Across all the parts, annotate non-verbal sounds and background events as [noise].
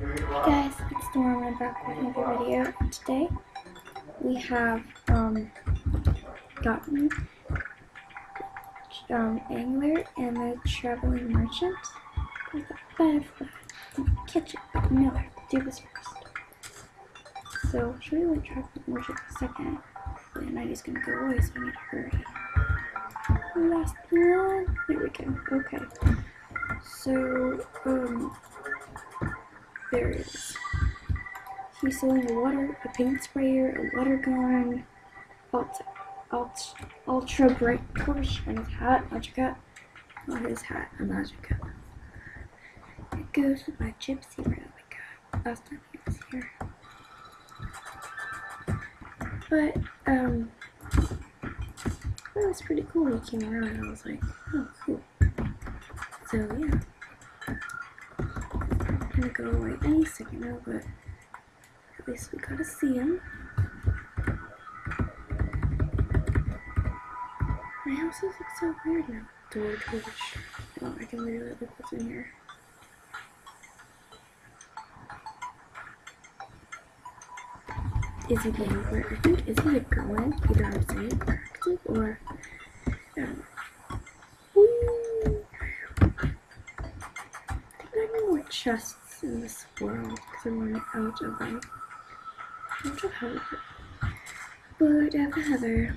Hey guys, it's Storm. Back with another video. Today we have um gotten um Angler and the Traveling Merchant. With a butterfly. Catch it, but no, I have to do this first. So show you the Traveling Merchant in a second. The night is gonna go away, so I need to hurry. Last one. There we go. Okay. So um there it is. He's selling a water, a paint sprayer, a water gun, ultra, ultra, ultra bright torch, and his hat, magic hat. Not his hat, a magic hat. It goes with my gypsy rail I got last time he was here. But, um, that was pretty cool. He came around and I was like, oh, cool. So, yeah gonna go away any second now, but at least we gotta see him. My house looks so weird now. Door torch. Oh, I can literally look what's in here. Is he the angler? I think is he a girl? Either I'm saying correctly or um, I know what chest in running out of them. Out of Heather. But have Heather.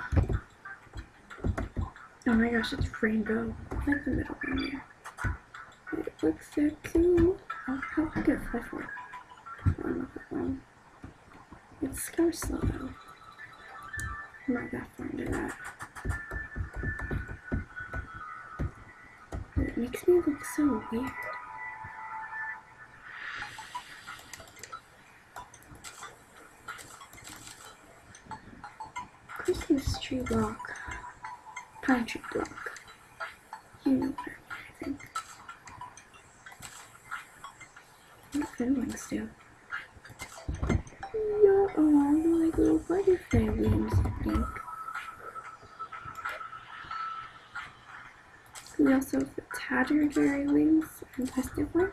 Oh my gosh, it's rainbow. Like the middle one there. It looks so cool. How, how I get a fly for it? I don't that one. It's slow though. Might got far into that. It makes me look so weird. Christmas tree block. Pine tree block. You know what oh, I think. What fin wings do? Yeah, oh, like little butterfly wings, I think. We also have tattered fairy wings and festive one.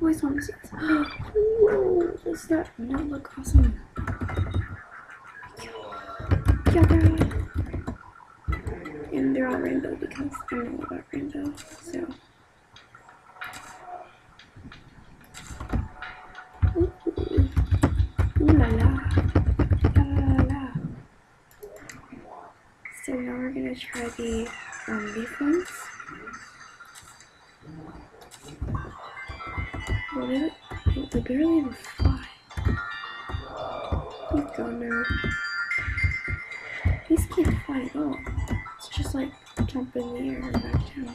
Always want to see this. [gasps] Whoa, does that not look awesome? And they're all rainbow because I know about rainbow, so. Ooh, ooh la la. La la. So now we're gonna try the um, leaf ones. Well, they, they barely even fly. Oh god, no. Can't fly at all. It's just like jump in the air and back down.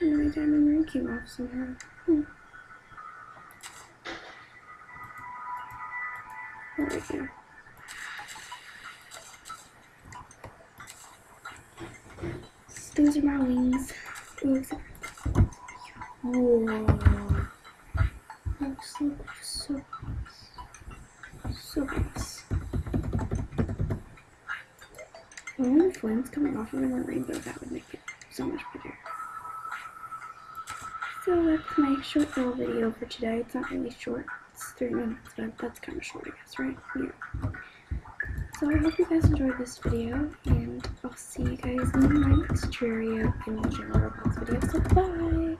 And my diamond ring came off somehow. Hmm. There. So those are my wings. Oh, Whoa. Looks so, so, so nice. And the flames coming off of them were rainbow, that would make it so much prettier. So that's my short little video for today. It's not really short. It's three minutes, but that's kind of short, I guess, right? Yeah. So I hope you guys enjoyed this video, and I'll see you guys in my next Terraria and General Roblox video. So bye!